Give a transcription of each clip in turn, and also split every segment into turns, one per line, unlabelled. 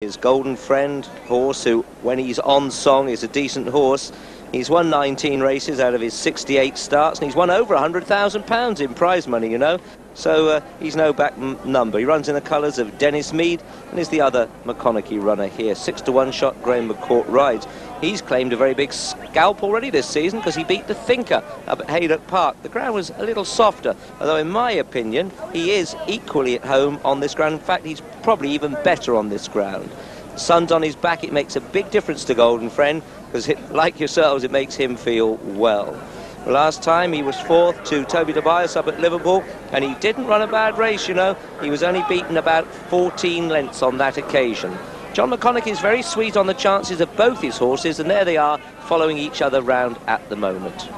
His Golden Friend horse, who when he's on song is a decent horse. He's won 19 races out of his 68 starts, and he's won over £100,000 in prize money, you know. So uh, he's no back number. He runs in the colours of Dennis Mead and is the other McConaughey runner here. Six to one shot, Graham McCourt rides. He's claimed a very big scalp already this season because he beat the Thinker up at Haydock Park. The ground was a little softer, although in my opinion, he is equally at home on this ground. In fact, he's probably even better on this ground. Sun's on his back, it makes a big difference to Golden Friend because, like yourselves, it makes him feel well. Last time he was fourth to Toby Tobias up at Liverpool, and he didn't run a bad race, you know. He was only beaten about 14 lengths on that occasion. John McConaughey is very sweet on the chances of both his horses, and there they are, following each other round at the moment.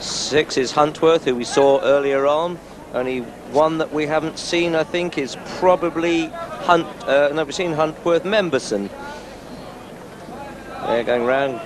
Six is Huntworth, who we saw earlier on. Only one that we haven't seen, I think, is probably Hunt. Uh, no, we've seen Huntworth Memberson. There going round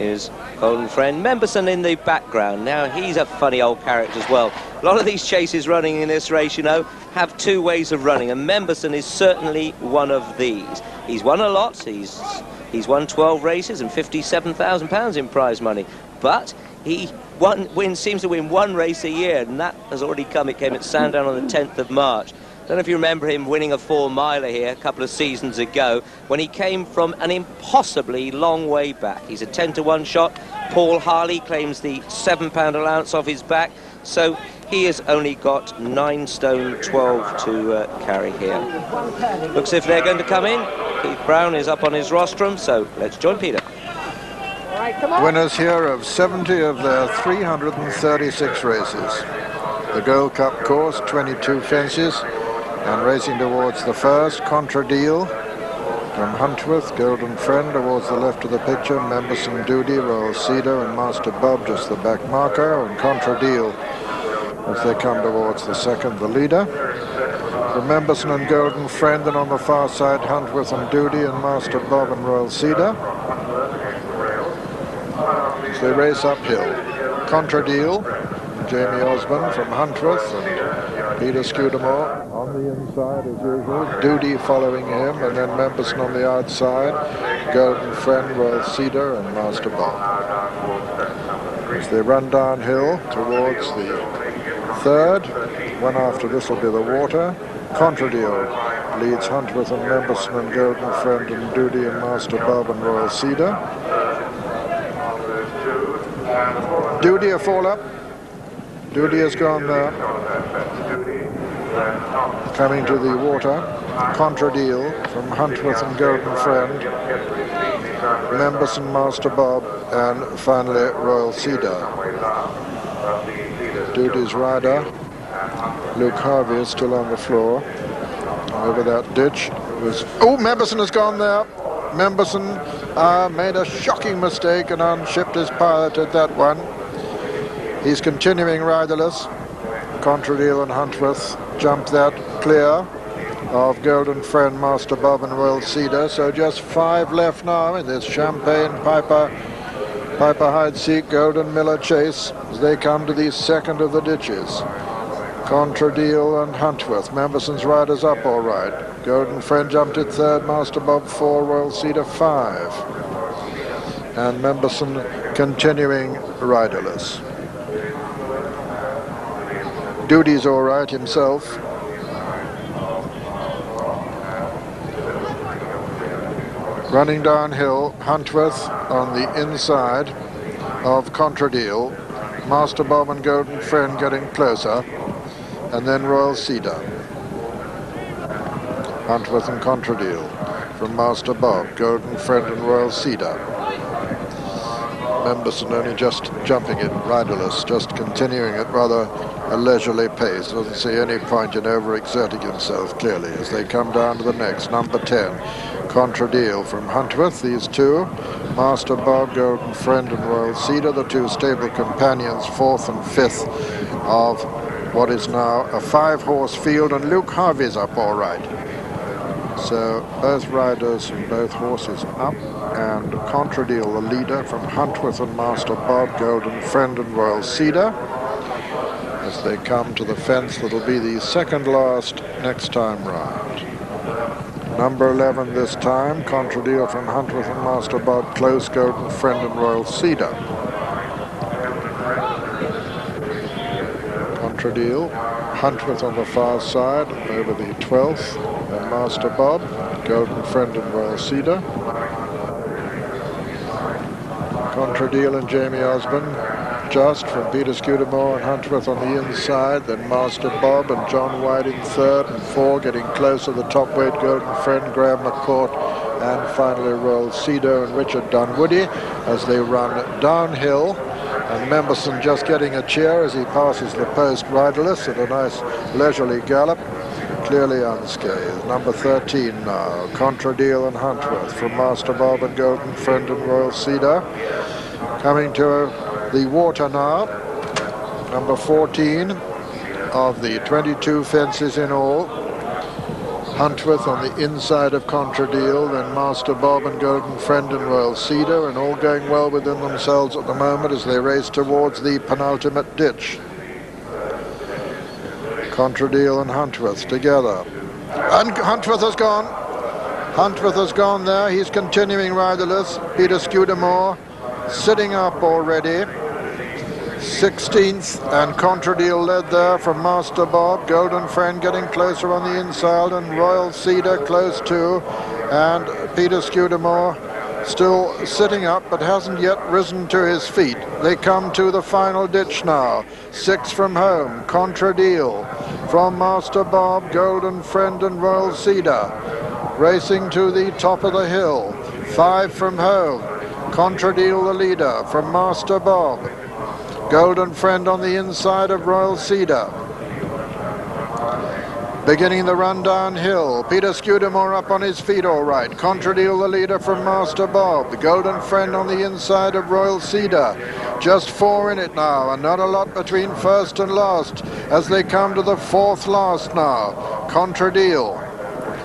is Golden Friend. Memberson in the background. Now, he's a funny old character as well. A lot of these chases running in this race, you know, have two ways of running, and Memberson is certainly one of these. He's won a lot. He's, he's won 12 races and £57,000 in prize money. But he won, win, seems to win one race a year, and that has already come. It came at Sandown on the 10th of March don't know if you remember him winning a four-miler here a couple of seasons ago when he came from an impossibly long way back. He's a 10 to 1 shot. Paul Harley claims the £7 allowance off his back. So he has only got 9 stone 12 to uh, carry here. Looks as if they're going to come in. Keith Brown is up on his rostrum, so let's join Peter.
Winners here of 70 of their 336 races. The Gold Cup course, 22 fences, and racing towards the first, Contradeal from Huntworth, Golden Friend towards the left of the picture, Memberson Doody, Royal Cedar and Master Bob just the back marker, and Contradeal as they come towards the second, the leader. The Memberson and Golden Friend, and on the far side, Huntworth and Doody and Master Bob and Royal Cedar. As they race uphill, Contradeal, Jamie Osborne from Huntworth, and Peter Scudamore on the inside as usual. Doody following him, and then Memberson on the outside. Golden Friend, Royal Cedar, and Master Bob. As they run downhill towards the third, one after this will be the water. Contradeal leads Huntworth and Memberson and Golden Friend and Duty and Master Bob and Royal Cedar. Duty a fall up. Doody has gone there. Coming to the water, Contradeal from Huntworth and Golden Friend, Memberson, Master Bob, and finally Royal Cedar. Doody's rider, Luke Harvey, is still on the floor. Over that ditch was. Oh, Memberson has gone there. Memberson uh, made a shocking mistake and unshipped his pilot at that one. He's continuing riderless. Contradeal and Huntworth jump that clear of Golden Friend, Master Bob and Royal Cedar. So just five left now in this Champagne Piper Piper Heidsieck Golden Miller Chase as they come to the second of the ditches. Contradeal and Huntworth. Memberson's riders up all right. Golden Friend jumped at third, Master Bob four, Royal Cedar five. And Memberson continuing riderless. Doody's all right himself. Running downhill, Huntworth on the inside of Contradeal. Master Bob and Golden Friend getting closer. And then Royal Cedar. Huntworth and Contradeal from Master Bob, Golden Friend and Royal Cedar. Memberson only just jumping it riderless, just continuing at rather a leisurely pace. Doesn't see any point in overexerting himself, clearly, as they come down to the next. Number 10, Contradeal from Huntworth. These two, Master Bob, Golden Friend, and Royal Cedar, the two stable companions, fourth and fifth of what is now a five-horse field, and Luke Harvey's up all right. So both riders and both horses up, and Contradeal, the leader, from Huntworth and Master Bob, Golden Friend, and Royal Cedar as they come to the fence that'll be the second last next time round. Number 11 this time, Contradeal from Huntworth and Master Bob, Close, Golden Friend and Royal Cedar. Contradeal, Huntworth on the far side, over the 12th, and Master Bob, Golden Friend and Royal Cedar. Contradeal and Jamie Osborne just from Peter Scudamore and Huntworth on the inside, then Master Bob and John White in third and four, getting close to the top weight Golden Friend, Graham McCourt, and finally Royal Cedar and Richard Dunwoody as they run downhill. And Memberson just getting a cheer as he passes the post riderless at a nice leisurely gallop, clearly unscathed. Number 13 now, Contradeal and Huntworth from Master Bob and Golden Friend and Royal Cedar. Coming to the water now, number 14 of the 22 fences in all. Huntworth on the inside of Contradeal, then Master Bob and Golden Friend and Royal Cedar, and all going well within themselves at the moment as they race towards the penultimate ditch. Contradeal and Huntworth together. And Huntworth has gone. Huntworth has gone there. He's continuing riderless. Peter Scudamore sitting up already. 16th and Contradeal led there from Master Bob. Golden Friend getting closer on the inside and Royal Cedar close too. And Peter Scudamore still sitting up but hasn't yet risen to his feet. They come to the final ditch now. Six from home, Contradeal. From Master Bob, Golden Friend and Royal Cedar. Racing to the top of the hill. Five from home. Contradeal the leader from Master Bob. Golden Friend on the inside of Royal Cedar. Beginning the run downhill. Peter Scudamore up on his feet all right. Contradeal the leader from Master Bob. The Golden Friend on the inside of Royal Cedar. Just four in it now and not a lot between first and last as they come to the fourth last now. Contradeal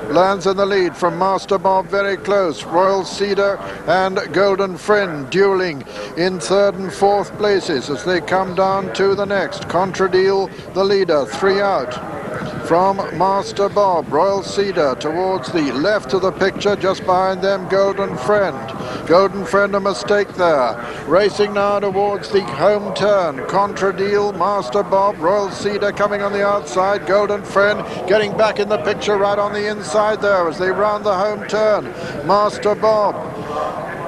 lands in the lead from Master Bob very close. Royal Cedar and Golden Friend dueling in third and fourth places as they come down to the next. Contradeal the leader, three out from Master Bob. Royal Cedar towards the left of the picture, just behind them, Golden Friend. Golden Friend, a mistake there. Racing now towards the home turn. Contradeal, Master Bob, Royal Cedar coming on the outside. Golden Friend getting back in the picture right on the inside there as they round the home turn. Master Bob.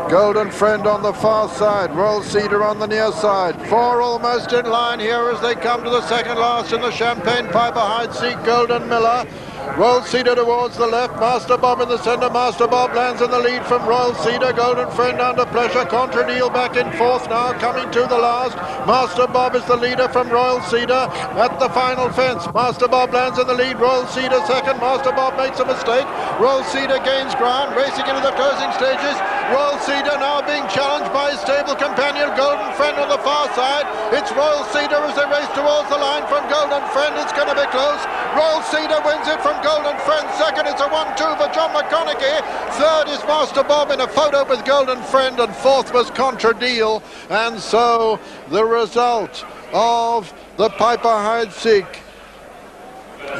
Golden Friend on the far side, Royal Cedar on the near side. Four almost in line here as they come to the second last in the Champagne Piper Heidsieck, Golden Miller. Royal Cedar towards the left, Master Bob in the center. Master Bob lands in the lead from Royal Cedar. Golden Friend under pressure. Contradeal back in fourth now, coming to the last. Master Bob is the leader from Royal Cedar at the final fence. Master Bob lands in the lead. Royal Cedar second. Master Bob makes a mistake. Royal Cedar gains ground, racing into the closing stages. Royal Cedar now being challenged by his stable companion Golden Friend on the far side. It's Royal Cedar as they race towards the line from Golden Friend. It's going to be close. Royal Cedar wins it from Golden Friend. Second, it's a 1-2 for John McConaughey. Third is Master Bob in a photo with Golden Friend. And fourth was Contradeal. And so the result of the Piper Heidsieck: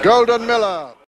Golden Miller.